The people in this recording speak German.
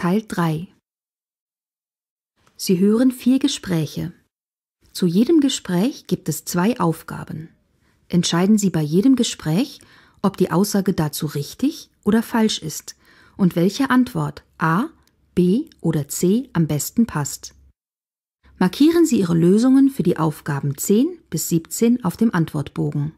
Teil 3 Sie hören vier Gespräche. Zu jedem Gespräch gibt es zwei Aufgaben. Entscheiden Sie bei jedem Gespräch, ob die Aussage dazu richtig oder falsch ist und welche Antwort A, B oder C am besten passt. Markieren Sie Ihre Lösungen für die Aufgaben 10 bis 17 auf dem Antwortbogen.